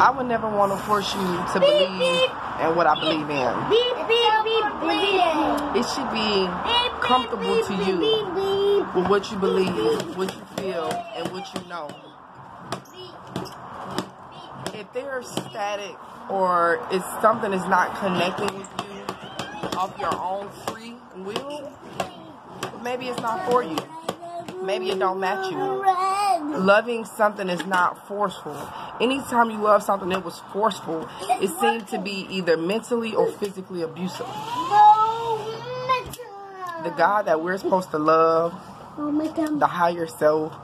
I would never want to force you to believe in what I believe in. Beep, beep, beep, beep. It should be comfortable to you with what you believe, what you feel, and what you know. If they're static or if something is not connecting with you off your own free will, maybe it's not for you. Maybe it don't match you. Loving something is not forceful. Anytime you love something that was forceful, it seemed to be either mentally or physically abusive. The God that we're supposed to love, the higher self,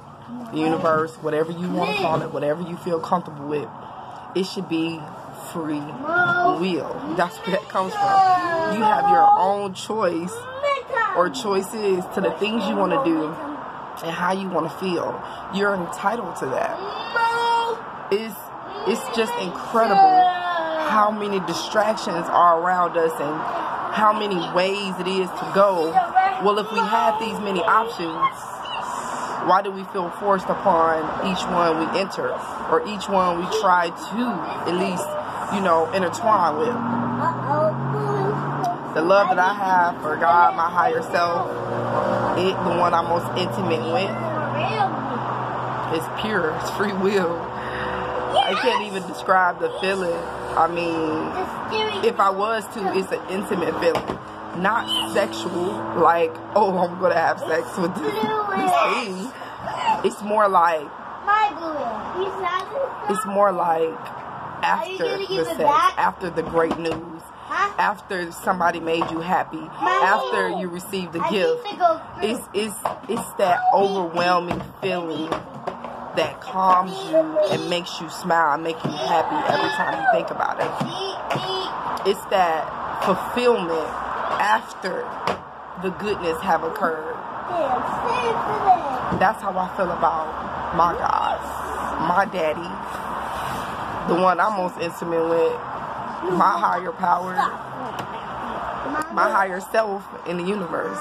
the universe, whatever you want to call it, whatever you feel comfortable with, it should be free will. That's where that comes from. You have your own choice or choices to the things you want to do and how you want to feel. You're entitled to that. It's, it's just incredible how many distractions are around us and how many ways it is to go. Well, if we had these many options, why do we feel forced upon each one we enter or each one we try to at least, you know, intertwine with? The love that I have for God, my higher self, it, the one I'm most intimate with, is pure, it's free will. I can't even describe the feeling. I mean, if I was to, it's an intimate feeling. Not sexual, like, oh, I'm gonna have sex with this, this thing. It's more like, it's more like after the sex, after the great news, after somebody made you happy, after you received the gift. It's, it's, it's that overwhelming feeling that calms you and makes you smile and make you happy every time you think about it. It's that fulfillment after the goodness have occurred. That's how I feel about my God, my daddy, the one I'm most intimate with, my higher power, my higher self in the universe.